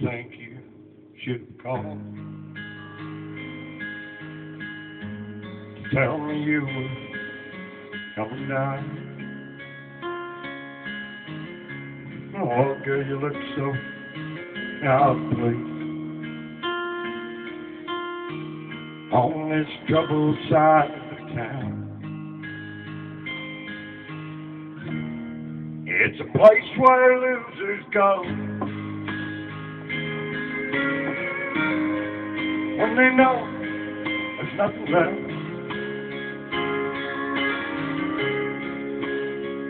should have called to tell me you were coming down. Oh, girl, you look so out of place on this troubled side of the town. It's a place where losers go when they know there's nothing left.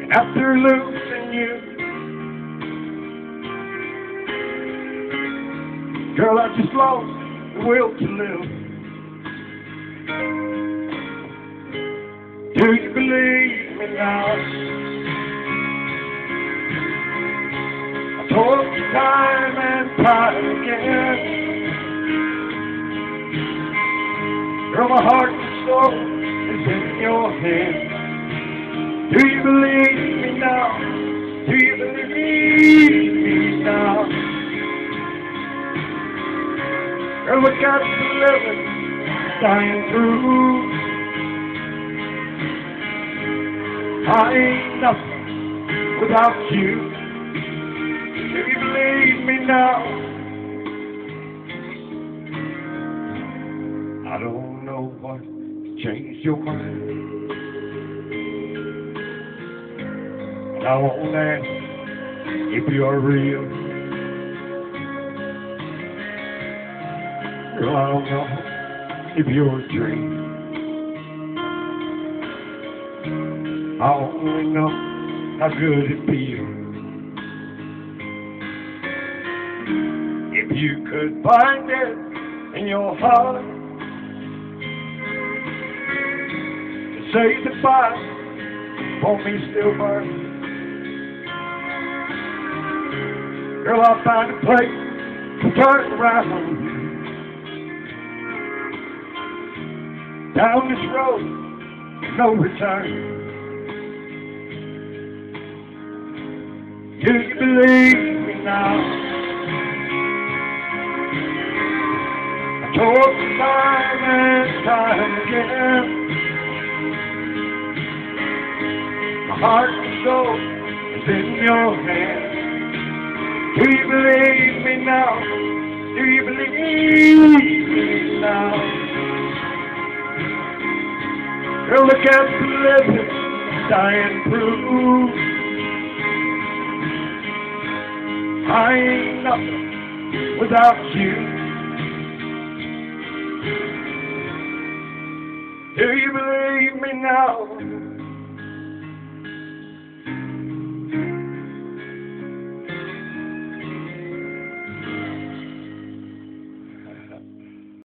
And after losing you, girl, I just lost the will to live. Do you believe me now? I told you time and time again. My heart and soul is in your hands. Do you believe me now? Do you believe me now? Girl, we got to live it, dying through. I ain't nothing without you. Do you believe me now? I don't know what changed your mind. And I won't ask if you're real. Girl, I don't know if you're a dream. I only know how good it feels. If you could find it in your heart say fire for me still burns. Girl, I'll find a place to turn around. Down this road, no return. Do you believe me now? I told you time and time again. Heart and soul is in your hands. Do you believe me now? Do you believe me now? Girl, look at the living, dying proof. I ain't nothing without you. Do you believe me now?